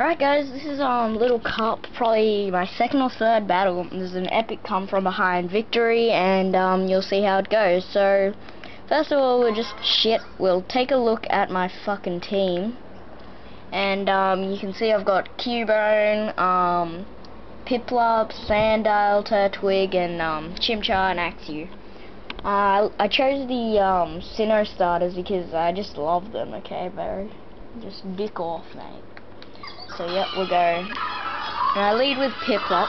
Alright guys, this is um Little Cup, probably my second or third battle. There's an epic come from behind victory and um you'll see how it goes. So first of all we're just shit. We'll take a look at my fucking team. And um you can see I've got Cubone, um Piplup, Sandile, Turtwig and um Chimchar and Axew. Uh, I chose the um Sinnoh starters because I just love them, okay, Barry? Just dick off, mate. So yep, we'll go. And I lead with Piplup.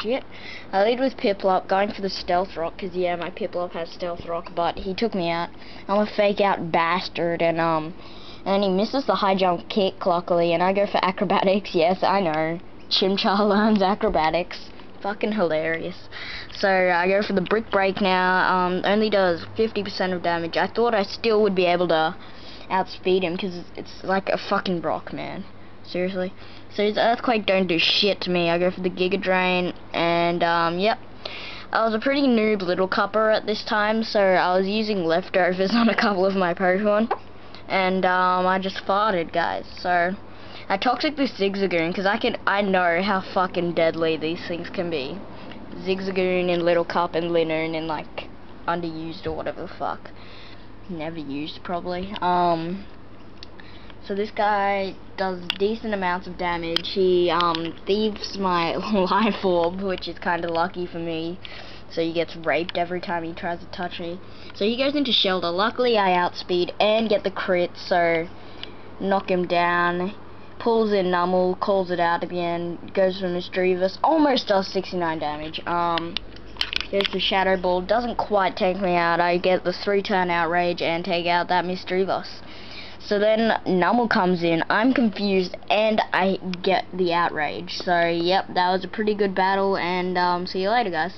Shit. I lead with Piplup, going for the Stealth Rock, because yeah, my Piplup has Stealth Rock, but he took me out. I'm a fake out bastard, and um, and he misses the high jump kick, luckily, and I go for Acrobatics, yes, I know. Chimchar learns Acrobatics. Fucking hilarious. So I go for the Brick Break now, um, only does 50% of damage. I thought I still would be able to outspeed him, because it's like a fucking rock, man. Seriously. So his Earthquake don't do shit to me. I go for the Giga Drain, and, um, yep. I was a pretty noob little cupper at this time, so I was using leftovers on a couple of my Pokemon. And, um, I just farted, guys. So, I toxic this Zigzagoon, because I can, I know how fucking deadly these things can be. Zigzagoon and Little Cup and Linoone and, like, underused or whatever the fuck. Never used, probably. Um, so this guy does decent amounts of damage. He um, thieves my life orb, which is kind of lucky for me. So he gets raped every time he tries to touch me. So he goes into Shellder. Luckily I outspeed and get the crit, so knock him down. Pulls in Numel, calls it out again, goes for Misdreavus, almost does 69 damage. Um, goes for Shadow Ball, doesn't quite take me out. I get the three turn outrage and take out that Misdreavus. So then Numel comes in, I'm confused, and I get the outrage. So, yep, that was a pretty good battle, and um, see you later, guys.